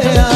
que.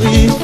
chérie.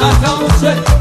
Não sei.